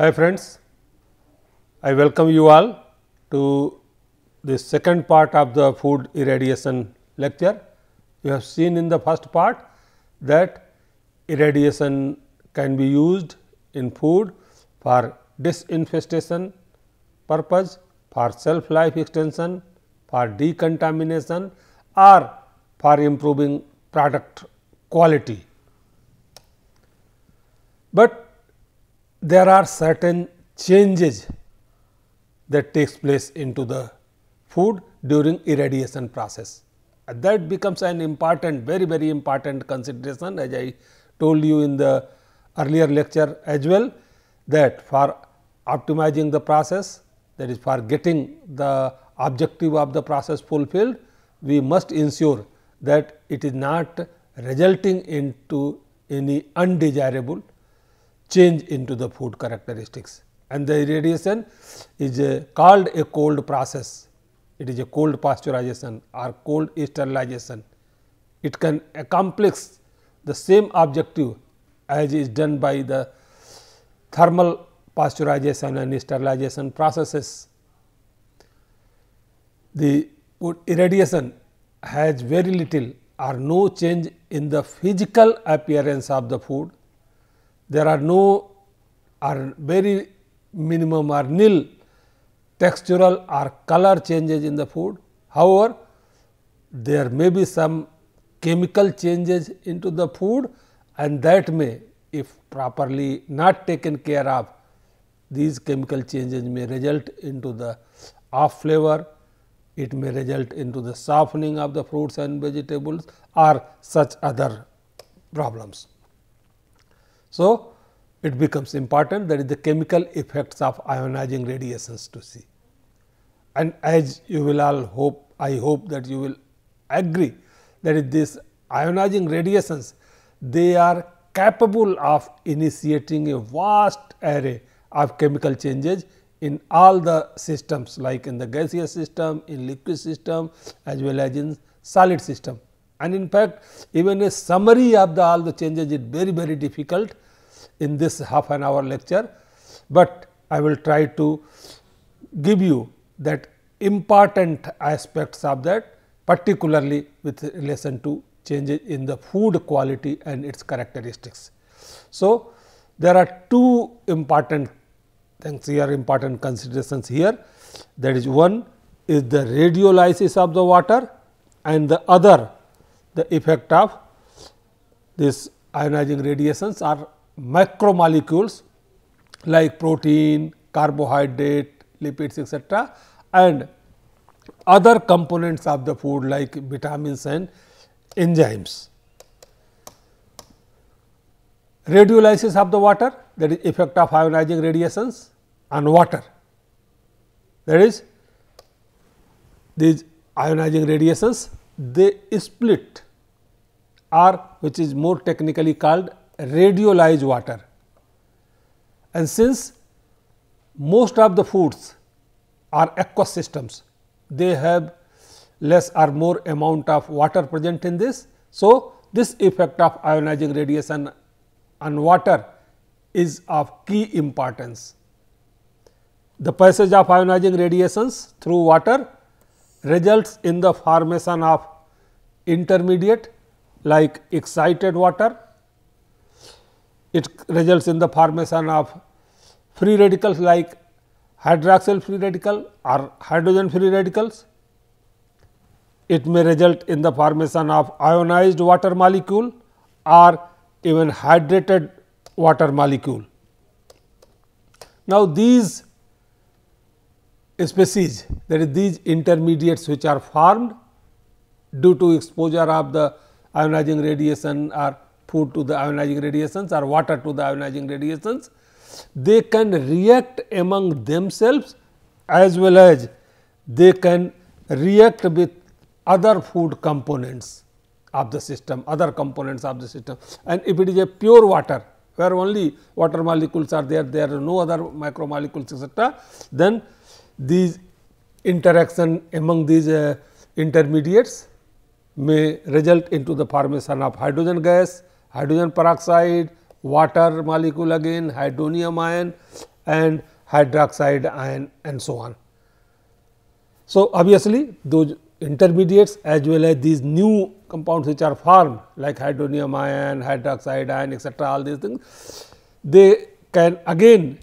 Hi friends, I welcome you all to the second part of the food irradiation lecture. We have seen in the first part that irradiation can be used in food for disinfestation purpose, for shelf life extension, for decontamination or for improving product quality. But there are certain changes that takes place into the food during irradiation process. That becomes an important very very important consideration as I told you in the earlier lecture as well that for optimizing the process that is for getting the objective of the process fulfilled, we must ensure that it is not resulting into any undesirable change into the food characteristics and the irradiation is a called a cold process. It is a cold pasteurization or cold sterilization. It can accomplish the same objective as is done by the thermal pasteurization and sterilization processes. The irradiation has very little or no change in the physical appearance of the food. There are no or very minimum or nil textural or color changes in the food. However, there may be some chemical changes into the food and that may if properly not taken care of these chemical changes may result into the off flavor, it may result into the softening of the fruits and vegetables or such other problems. So, it becomes important that is the chemical effects of ionizing radiations to see. And as you will all hope, I hope that you will agree that is this ionizing radiations, they are capable of initiating a vast array of chemical changes in all the systems like in the gaseous system, in liquid system as well as in solid system. And in fact, even a summary of the all the changes is very very difficult in this half an hour lecture, but I will try to give you that important aspects of that particularly with relation to changes in the food quality and its characteristics. So, there are two important things here important considerations here that is one is the radiolysis of the water and the other the effect of this ionizing radiations are macromolecules like protein, carbohydrate, lipids etc., and other components of the food like vitamins and enzymes. Radiolysis of the water that is effect of ionizing radiations on water that is these ionizing radiations they split or which is more technically called radiolyzed water. And since most of the foods are aqueous systems, they have less or more amount of water present in this. So, this effect of ionizing radiation on water is of key importance. The passage of ionizing radiations through water results in the formation of intermediate like excited water it results in the formation of free radicals like hydroxyl free radical or hydrogen free radicals. It may result in the formation of ionized water molecule or even hydrated water molecule. Now, these species that is these intermediates which are formed due to exposure of the ionizing radiation or food to the ionizing radiations or water to the ionizing radiations, they can react among themselves as well as they can react with other food components of the system, other components of the system. And if it is a pure water, where only water molecules are there, there are no other macromolecules etc., then these interaction among these uh, intermediates may result into the formation of hydrogen gas hydrogen peroxide, water molecule again, hydronium ion and hydroxide ion and so on. So, obviously, those intermediates as well as these new compounds which are formed like hydronium ion, hydroxide ion etcetera all these things, they can again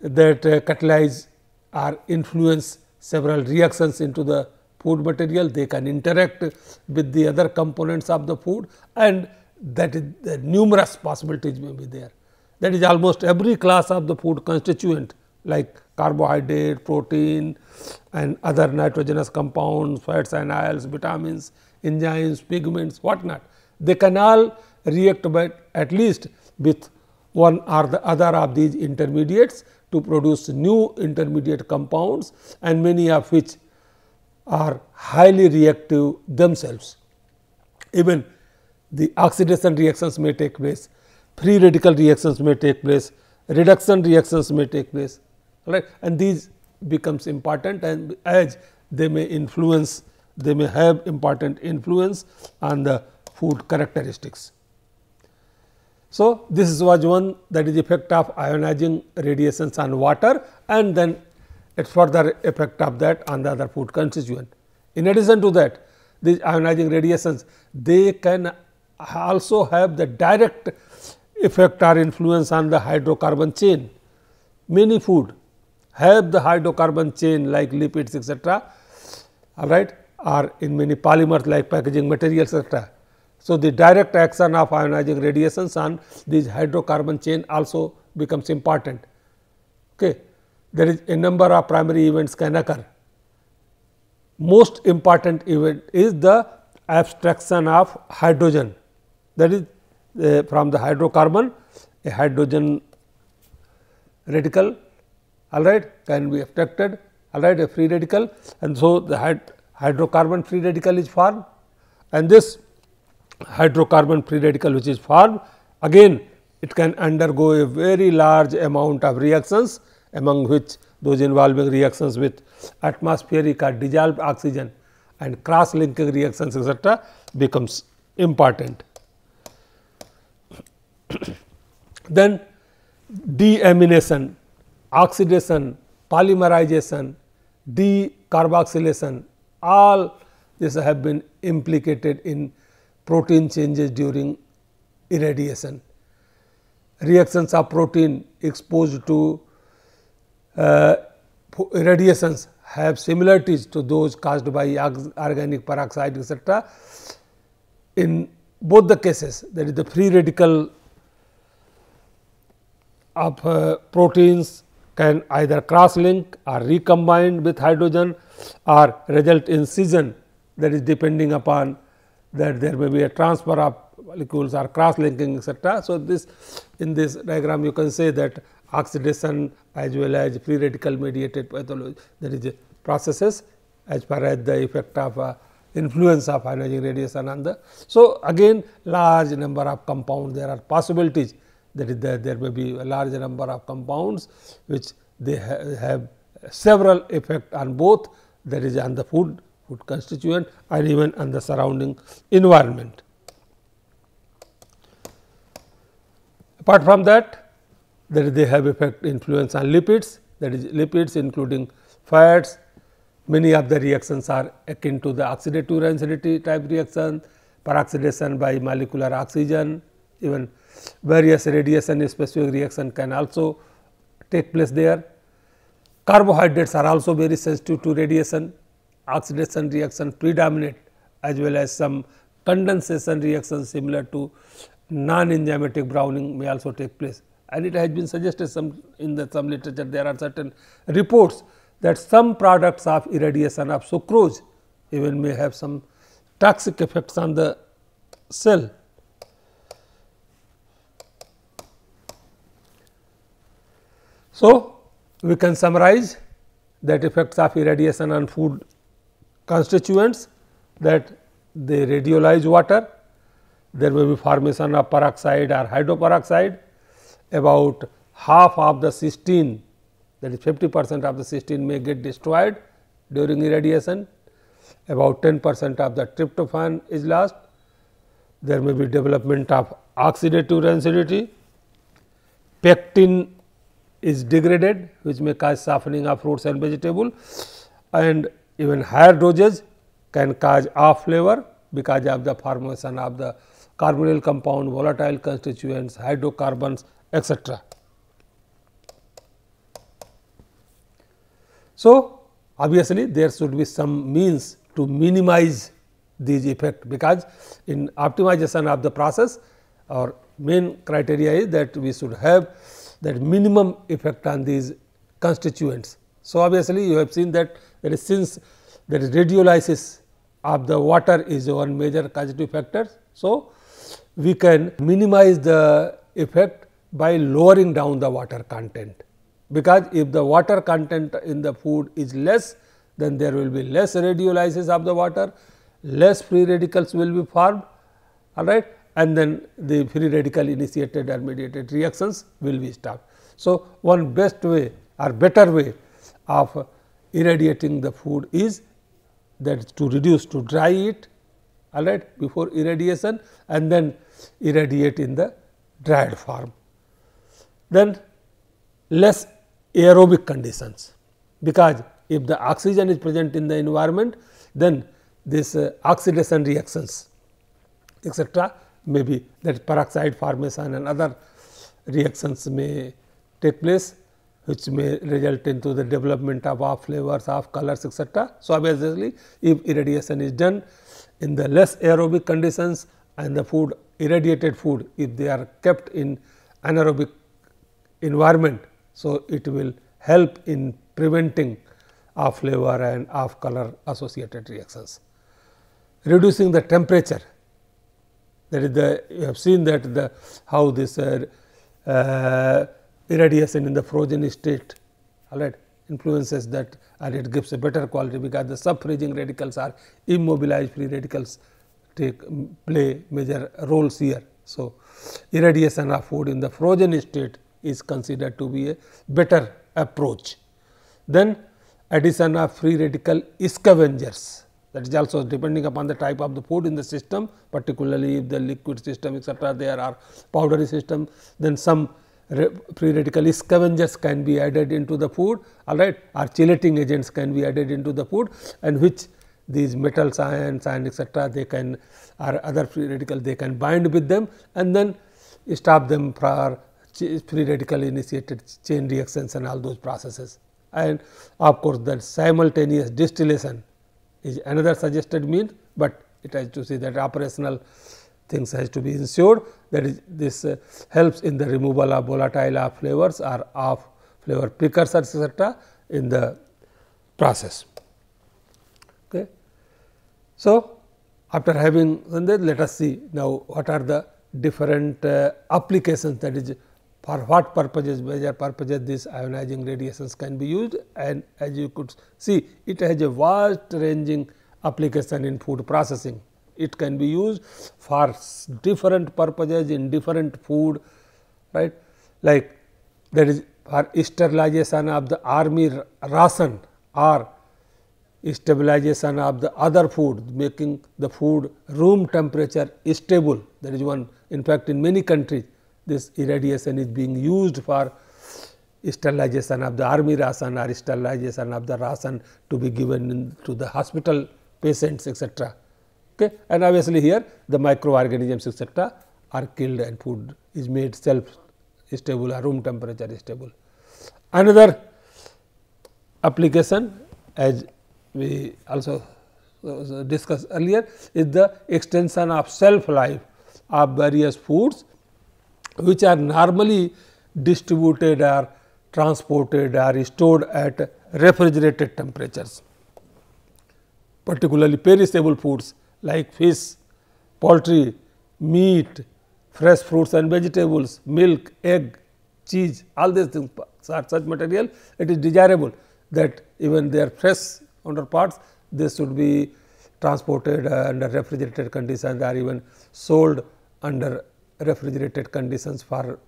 that uh, catalyze or influence several reactions into the food material, they can interact with the other components of the food and that is the numerous possibilities may be there. That is almost every class of the food constituent like carbohydrate, protein and other nitrogenous compounds, fats and oils, vitamins, enzymes, pigments, what not. They can all react but at least with one or the other of these intermediates to produce new intermediate compounds and many of which are highly reactive themselves. Even the oxidation reactions may take place, free radical reactions may take place, reduction reactions may take place right and these becomes important and as they may influence they may have important influence on the food characteristics. So, this was one that is effect of ionizing radiations on water and then its further effect of that on the other food constituent. In addition to that, these ionizing radiations, they can also have the direct effect or influence on the hydrocarbon chain. Many food have the hydrocarbon chain like lipids etc. all right or in many polymers like packaging materials etc. So, the direct action of ionizing radiations on these hydrocarbon chain also becomes important. Okay there is a number of primary events can occur. Most important event is the abstraction of hydrogen that is uh, from the hydrocarbon a hydrogen radical all right can be abstracted all right a free radical and so the hyd hydrocarbon free radical is formed and this hydrocarbon free radical which is formed again it can undergo a very large amount of reactions among which those involving reactions with atmospheric or dissolved oxygen and cross linking reactions etcetera becomes important. then deamination, oxidation, polymerization, decarboxylation all these have been implicated in protein changes during irradiation. Reactions of protein exposed to uh, radiations have similarities to those caused by organic peroxide etc. In both the cases that is the free radical of uh, proteins can either cross link or recombine with hydrogen or result in scission that is depending upon that there may be a transfer of molecules or cross linking etc. So, this in this diagram you can say that oxidation as well as free radical mediated pathology there is processes as far as the effect of uh, influence of ionizing radiation on the. So, again large number of compounds there are possibilities that is there, there may be a large number of compounds which they ha have several effect on both that is on the food food constituent and even on the surrounding environment. Apart from that that they have effect influence on lipids that is lipids including fats. Many of the reactions are akin to the oxidative rancidity type reaction, peroxidation by molecular oxygen, even various radiation specific reaction can also take place there. Carbohydrates are also very sensitive to radiation, oxidation reaction predominate as well as some condensation reactions similar to non-enzymatic browning may also take place and it has been suggested some in the some literature there are certain reports that some products of irradiation of sucrose even may have some toxic effects on the cell. So, we can summarize that effects of irradiation on food constituents that they radiolize water, there may be formation of peroxide or hydroperoxide. About half of the cystine that is 50 percent of the cystine may get destroyed during irradiation, about 10 percent of the tryptophan is lost, there may be development of oxidative rancidity, pectin is degraded which may cause softening of fruits and vegetable. And even higher doses can cause off flavor because of the formation of the carbonyl compound, volatile constituents, hydrocarbons etc. So, obviously, there should be some means to minimize these effect because in optimization of the process our main criteria is that we should have that minimum effect on these constituents. So, obviously, you have seen that since is radiolysis of the water is one major causative factor. So, we can minimize the effect by lowering down the water content, because if the water content in the food is less, then there will be less radiolysis of the water, less free radicals will be formed all right and then the free radical initiated or mediated reactions will be stopped. So, one best way or better way of irradiating the food is that to reduce to dry it all right before irradiation and then irradiate in the dried form. Then less aerobic conditions, because if the oxygen is present in the environment then this uh, oxidation reactions etc maybe that peroxide formation and other reactions may take place which may result into the development of off flavors, off colors etc. So, obviously, if irradiation is done in the less aerobic conditions and the food irradiated food if they are kept in anaerobic environment. So, it will help in preventing off flavor and off color associated reactions. Reducing the temperature that is the you have seen that the how this uh, uh, irradiation in the frozen state all right influences that and it gives a better quality because the sub freezing radicals are immobilized free radicals take play major roles here. So, irradiation of food in the frozen state is considered to be a better approach. Then addition of free radical scavengers that is also depending upon the type of the food in the system particularly if the liquid system etc., there are powdery system then some free radical scavengers can be added into the food all right or chelating agents can be added into the food and which these metals ions and etc., they can or other free radical they can bind with them and then stop them for free radical initiated chain reactions and all those processes. And of course, that simultaneous distillation is another suggested means, but it has to see that operational things has to be ensured that is this uh, helps in the removal of volatile of flavors or of flavor precursors etc., in the process. Okay. So, after having let us see now what are the different uh, applications that is for what purposes major purposes these ionizing radiations can be used and as you could see it has a vast ranging application in food processing. It can be used for different purposes in different food right like there is for sterilization of the army ration or stabilization of the other food making the food room temperature stable that is one in fact in many countries this irradiation is being used for sterilization of the army ration or sterilization of the ration to be given to the hospital patients etc. Okay. And obviously, here the microorganisms etc. are killed and food is made self stable or room temperature stable. Another application as we also uh, uh, discussed earlier is the extension of shelf life of various foods which are normally distributed or transported or stored at refrigerated temperatures, particularly perishable foods like fish, poultry, meat, fresh fruits and vegetables, milk, egg, cheese, all these things are such material, it is desirable that even their fresh counterparts, they should be transported under refrigerated conditions or even sold under refrigerated conditions for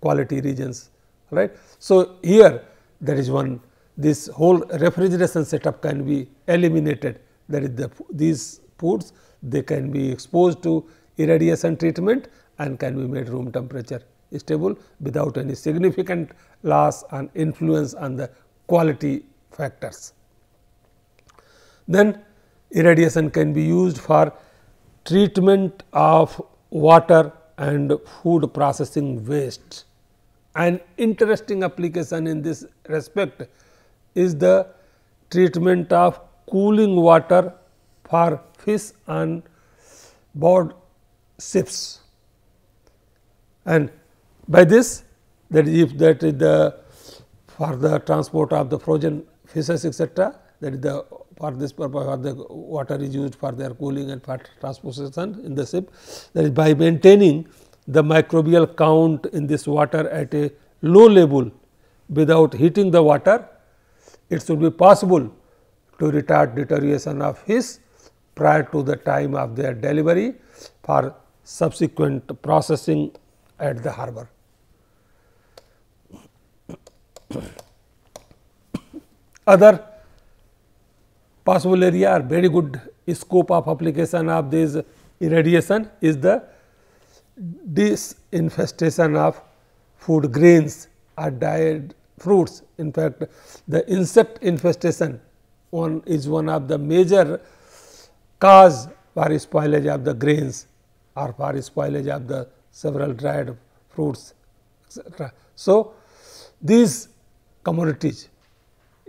quality regions right. So, here there is one this whole refrigeration setup can be eliminated that is the these foods they can be exposed to irradiation treatment and can be made room temperature stable without any significant loss and influence on the quality factors. Then irradiation can be used for treatment of water and food processing waste. An interesting application in this respect is the treatment of cooling water for fish on board ships. And by this that if that is the for the transport of the frozen fishes etc., that is the for this purpose for the water is used for their cooling and for transportation in the ship. That is by maintaining the microbial count in this water at a low level without heating the water, it should be possible to retard deterioration of fish prior to the time of their delivery for subsequent processing at the harbor. Other possible area or very good scope of application of this irradiation is the disinfestation of food grains or dried fruits. In fact, the insect infestation one is one of the major cause for spoilage of the grains or for spoilage of the several dried fruits etc. So, these commodities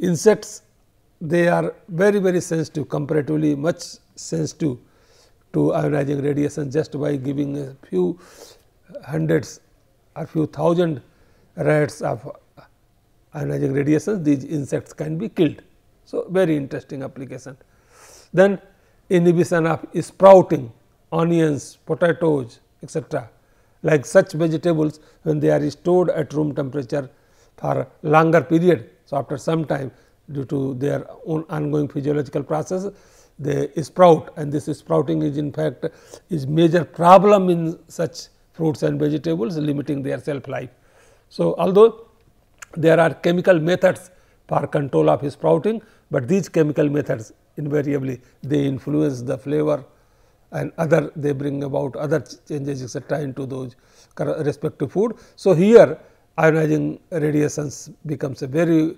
insects they are very very sensitive comparatively much sensitive to ionizing radiation just by giving a few hundreds or few thousand rads of ionizing radiation these insects can be killed. So, very interesting application. Then inhibition of sprouting onions, potatoes etc. like such vegetables when they are stored at room temperature for longer period. So, after some time due to their own ongoing physiological process they sprout and this sprouting is in fact is major problem in such fruits and vegetables limiting their shelf life. So, although there are chemical methods for control of sprouting, but these chemical methods invariably they influence the flavor and other they bring about other changes etc., into those respective food. So, here ionizing radiations becomes a very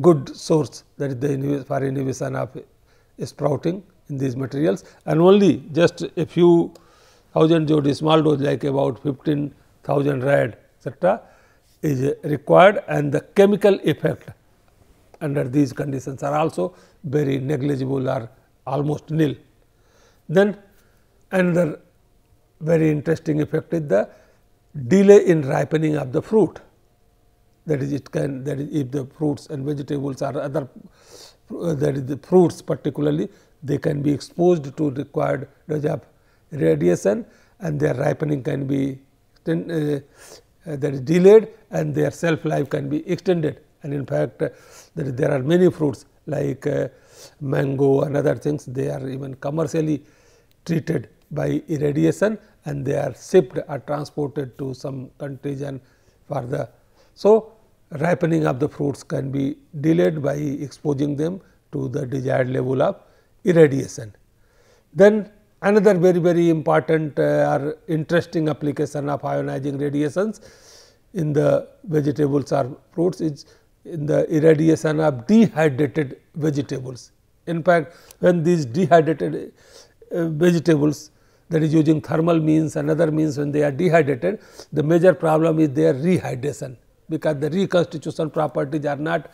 good source that is the for inhibition of sprouting in these materials and only just a few thousand jodi small dose like about 15,000 rad etc., is required and the chemical effect under these conditions are also very negligible or almost nil. Then another very interesting effect is the delay in ripening of the fruit that is it can that is if the fruits and vegetables are other uh, that is the fruits particularly they can be exposed to required dose of radiation and their ripening can be uh, uh, that is delayed and their shelf life can be extended and in fact uh, there, are many fruits like uh, mango and other things they are even commercially treated by irradiation and they are shipped or transported to some countries and further. so, ripening of the fruits can be delayed by exposing them to the desired level of irradiation. Then another very very important uh, or interesting application of ionizing radiations in the vegetables or fruits is in the irradiation of dehydrated vegetables. In fact, when these dehydrated uh, vegetables that is using thermal means and other means when they are dehydrated, the major problem is their rehydration because the reconstitution properties are not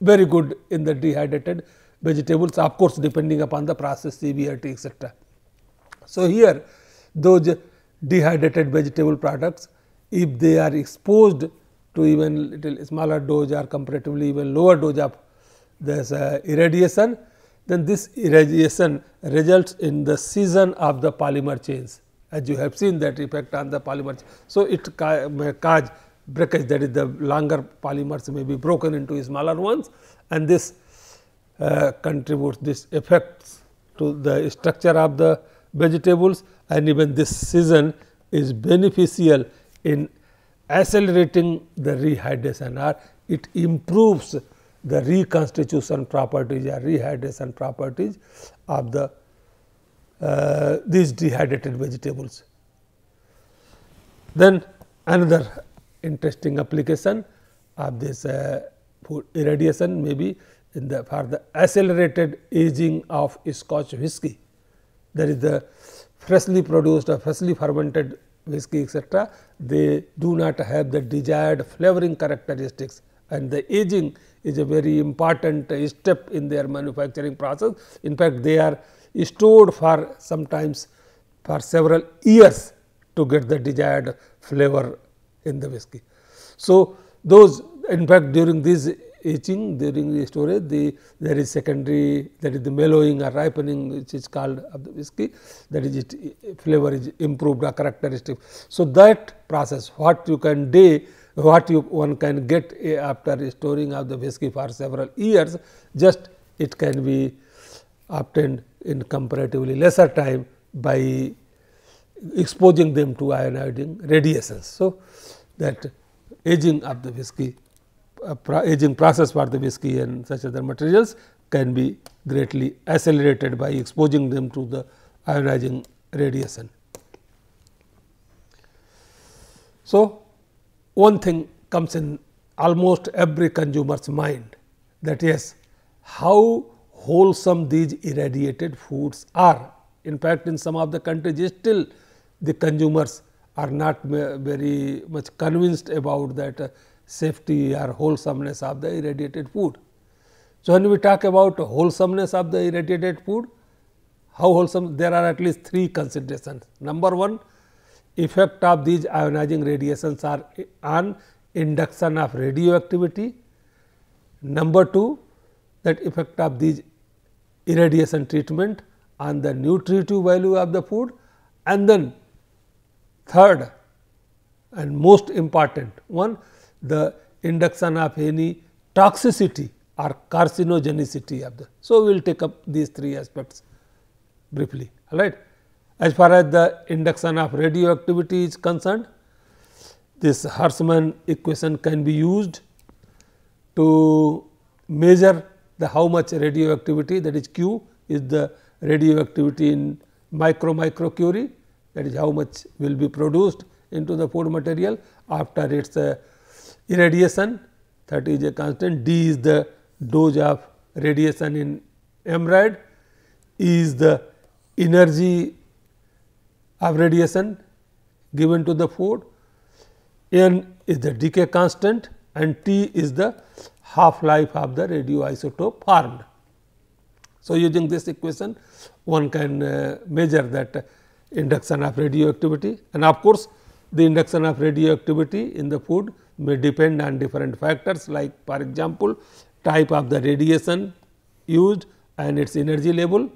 very good in the dehydrated vegetables of course, depending upon the process severity etc. So, here those dehydrated vegetable products if they are exposed to even little smaller dose or comparatively even lower dose of this uh, irradiation, then this irradiation results in the scission of the polymer chains as you have seen that effect on the polymer. So, it may cause breakage that is the longer polymers may be broken into smaller ones and this uh, contributes this effects to the structure of the vegetables and even this scission is beneficial in accelerating the rehydration or it improves the reconstitution properties or rehydration properties of the uh, these dehydrated vegetables. Then another interesting application of this uh, food irradiation may be in the for the accelerated aging of Scotch whisky. That is the freshly produced or freshly fermented whisky etc., they do not have the desired flavoring characteristics and the aging is a very important step in their manufacturing process. In fact, they are stored for sometimes for several years to get the desired flavor in the whisky. So, those in fact, during this aging during the storage the there is secondary that is the mellowing or ripening which is called of the whisky that is it flavor is improved or characteristic. So, that process what you can do what you one can get after storing of the whisky for several years just it can be obtained in comparatively lesser time by exposing them to ionizing radiations. So, that aging of the whisky uh, aging process for the whisky and such other materials can be greatly accelerated by exposing them to the ionizing radiation. So, one thing comes in almost every consumer's mind that is how wholesome these irradiated foods are. In fact, in some of the countries still the consumers are not very much convinced about that uh, safety or wholesomeness of the irradiated food. So, when we talk about wholesomeness of the irradiated food, how wholesome there are at least three considerations. Number one effect of these ionizing radiations are on induction of radioactivity. Number two that effect of these irradiation treatment on the nutritive value of the food and then third and most important one the induction of any toxicity or carcinogenicity of the. So, we will take up these three aspects briefly all right. As far as the induction of radioactivity is concerned, this Husserl equation can be used to measure the how much radioactivity that is Q is the radioactivity in micro micro curie that is how much will be produced into the food material after its uh, irradiation that is a constant d is the dose of radiation in m rad is the energy of radiation given to the food, n is the decay constant and T is the half life of the radioisotope formed. So, using this equation one can uh, measure that induction of radioactivity and of course, the induction of radioactivity in the food may depend on different factors like for example, type of the radiation used and its energy level,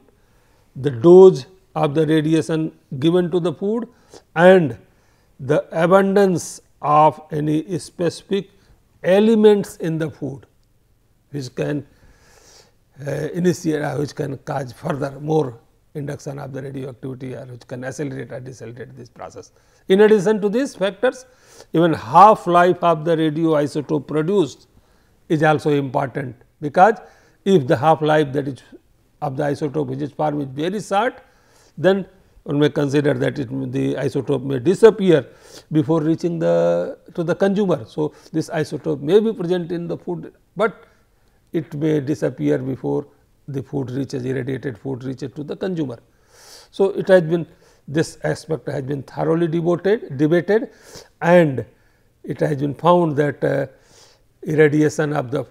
the dose of the radiation given to the food and the abundance of any specific elements in the food which can uh, initiate uh, which can cause further more induction of the radioactivity or which can accelerate or decelerate this process. In addition to these factors even half life of the radioisotope produced is also important because if the half life that is of the isotope which is formed is very short then one may consider that it the isotope may disappear before reaching the to the consumer. So, this isotope may be present in the food, but it may disappear before the food reaches irradiated food reaches to the consumer. So, it has been this aspect has been thoroughly devoted debated and it has been found that uh, irradiation of the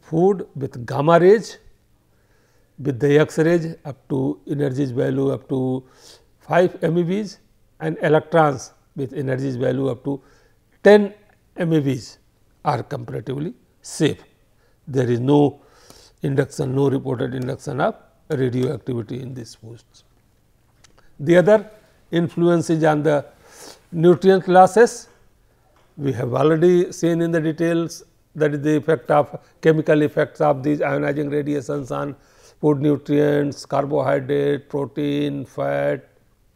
food with gamma rays with the X rays up to energies value up to 5 MeVs and electrons with energies value up to 10 MeVs are comparatively safe. There is no induction, no reported induction of radioactivity in these foods. The other influence is on the nutrient losses. We have already seen in the details that is the effect of chemical effects of these ionizing radiations on food nutrients, carbohydrate, protein, fat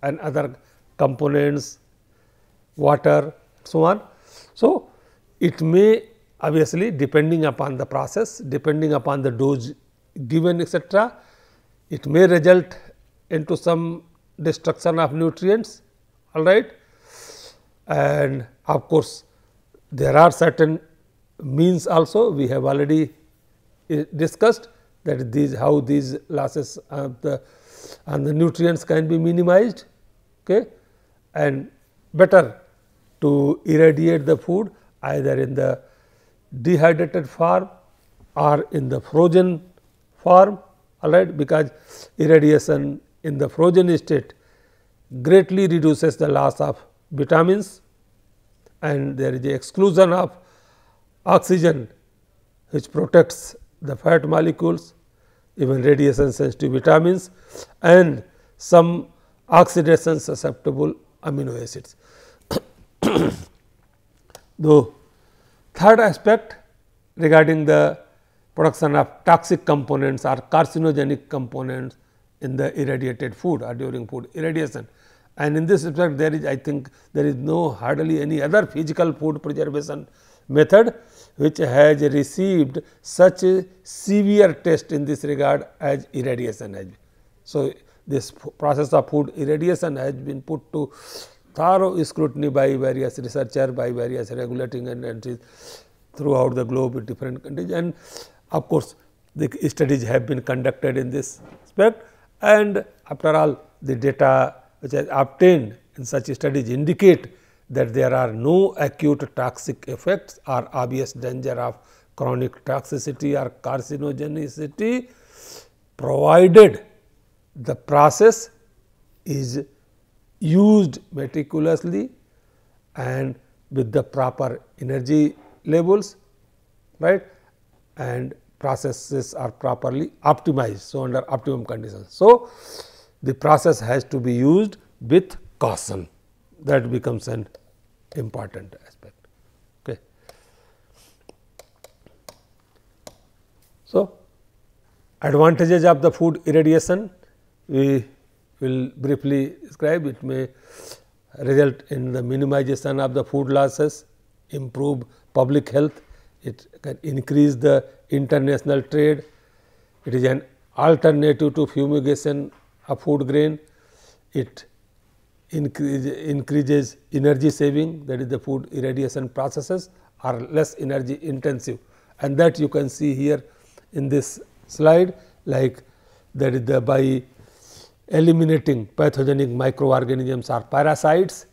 and other components, water so on. So, it may obviously depending upon the process, depending upon the dose given etc., it may result into some destruction of nutrients all right and of course, there are certain means also we have already eh, discussed that these how these losses of the and the nutrients can be minimized okay, and better to irradiate the food either in the dehydrated form or in the frozen form all right because irradiation in the frozen state greatly reduces the loss of vitamins and there is a exclusion of oxygen which protects the fat molecules even radiation sensitive vitamins and some oxidation susceptible amino acids. The third aspect regarding the production of toxic components or carcinogenic components in the irradiated food or during food irradiation. And in this respect there is I think there is no hardly any other physical food preservation method which has received such a severe test in this regard as irradiation has. So, this process of food irradiation has been put to thorough scrutiny by various researchers, by various regulating entities throughout the globe in different countries and of course, the studies have been conducted in this respect and after all the data which is obtained in such studies indicate that there are no acute toxic effects or obvious danger of chronic toxicity or carcinogenicity provided the process is used meticulously and with the proper energy levels right and processes are properly optimized. So, under optimum conditions. So, the process has to be used with caution that becomes an important aspect. Okay. So, advantages of the food irradiation we will briefly describe it may result in the minimization of the food losses, improve public health, it can increase the international trade, it is an alternative to fumigation of food grain, it increase, increases energy saving that is the food irradiation processes are less energy intensive. And that you can see here in this slide like that is the by eliminating pathogenic microorganisms or parasites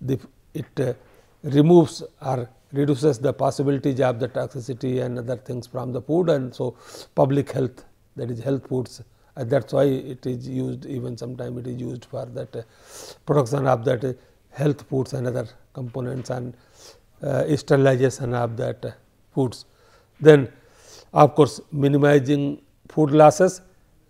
the, it uh, removes or reduces the possibilities of the toxicity and other things from the food. And so public health that is health foods that is why it is used even sometimes it is used for that uh, production of that uh, health foods and other components and uh, sterilization of that foods. Then of course, minimizing food losses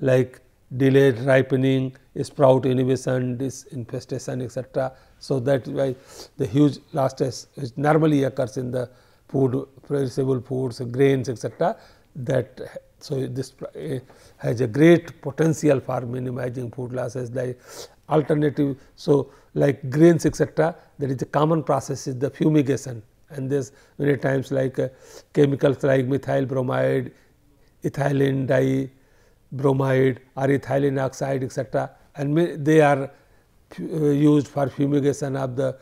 like delayed ripening, sprout inhibition, disinfestation etc. So, that is why the huge losses which normally occurs in the food perishable foods, grains etc. that so, this uh, has a great potential for minimizing food losses like alternative. So, like grains etc. there is a common process is the fumigation and this many times like uh, chemicals like methyl bromide, ethylene dibromide or ethylene oxide etc. and they are uh, used for fumigation of the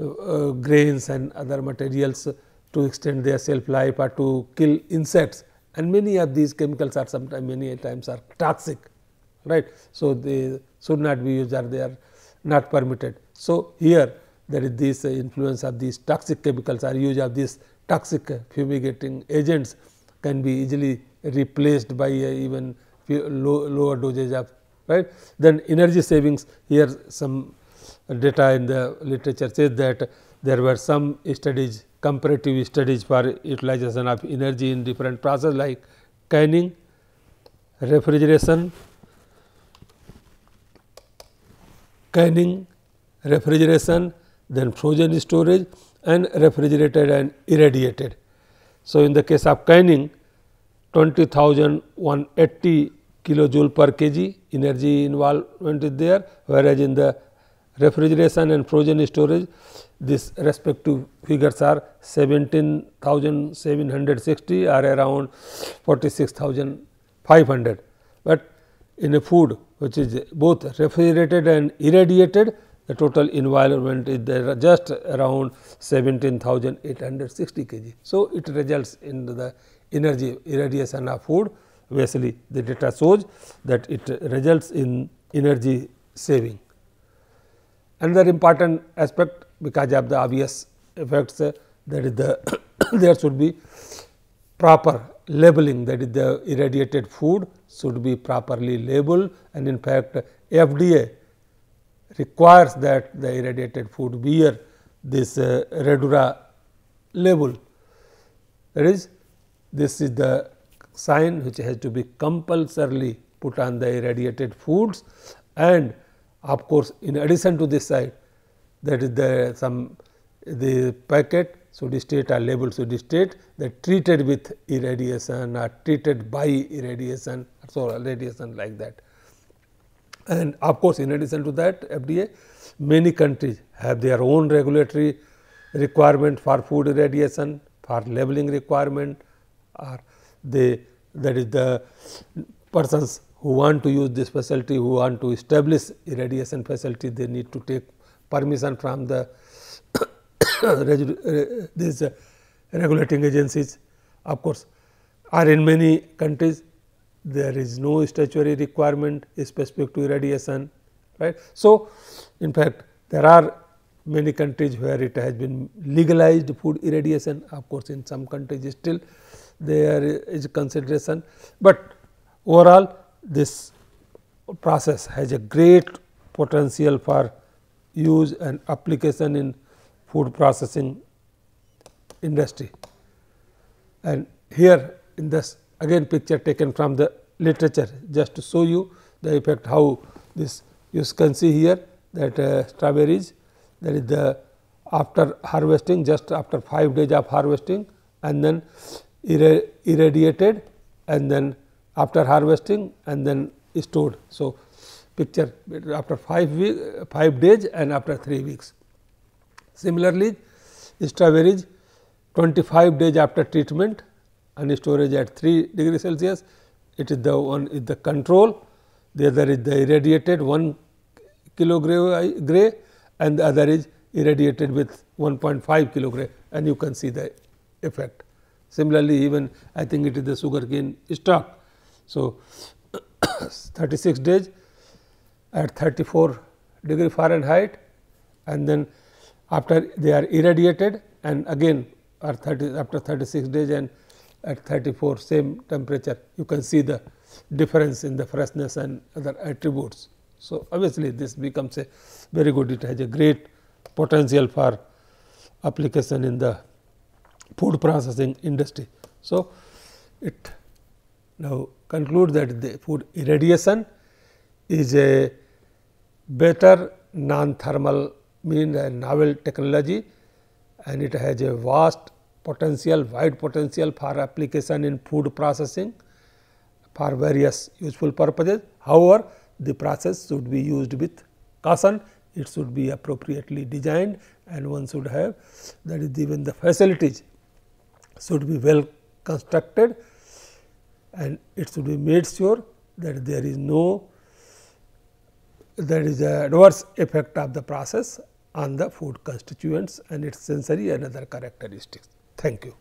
uh, grains and other materials to extend their shelf life or to kill insects and many of these chemicals are sometimes many times are toxic right. So, they should not be used or they are not permitted. So, here there is this influence of these toxic chemicals or use of these toxic fumigating agents can be easily replaced by uh, even low, lower dosage of right. Then energy savings here some data in the literature says that there were some studies comparative studies for utilization of energy in different processes like canning, refrigeration, canning, refrigeration, then frozen storage and refrigerated and irradiated. So, in the case of canning 20,180 kilojoule per kg energy involvement is there, whereas in the refrigeration and frozen storage this respective figures are 17,760 or around 46,500. But in a food which is both refrigerated and irradiated the total environment is there just around 17,860 kg. So, it results in the energy irradiation of food obviously the data shows that it results in energy saving. Another important aspect because of the obvious effects that is the there should be proper labeling that is the irradiated food should be properly labeled and in fact FDA requires that the irradiated food bear this uh, Radura label. That is, this is the sign which has to be compulsorily put on the irradiated foods and of course, in addition to this side that is the some the packet should state or label should state that treated with irradiation or treated by irradiation so radiation like that. And of course, in addition to that FDA many countries have their own regulatory requirement for food irradiation, for labeling requirement or they that is the persons who want to use this facility, who want to establish irradiation facility, they need to take permission from the these uh, regulating agencies. Of course, are in many countries there is no statutory requirement specific to irradiation right. So, in fact, there are many countries where it has been legalized food irradiation of course, in some countries still there is consideration, but overall this process has a great potential for use and application in food processing industry. And here in this again picture taken from the literature just to show you the effect how this you can see here that uh, strawberries that is the after harvesting just after 5 days of harvesting and then irradiated and then after harvesting and then stored. So, picture after 5 week 5 days and after 3 weeks. Similarly, strawberries 25 days after treatment and storage at 3 degree Celsius, it is the one is the control, the other is the irradiated 1 kilogram gray and the other is irradiated with 1.5 kilogram and you can see the effect. Similarly, even I think it is the sugarcane stalk. So, 36 days at 34 degree Fahrenheit and then after they are irradiated and again are 30 after 36 days and at 34 same temperature you can see the difference in the freshness and other attributes. So, obviously, this becomes a very good it has a great potential for application in the food processing industry. So, it now conclude that the food irradiation is a better non-thermal mean a novel technology and it has a vast potential wide potential for application in food processing for various useful purposes. However, the process should be used with caution, it should be appropriately designed and one should have that is even the facilities should be well constructed and it should be made sure that there is no there is a adverse effect of the process on the food constituents and its sensory and other characteristics. Thank you.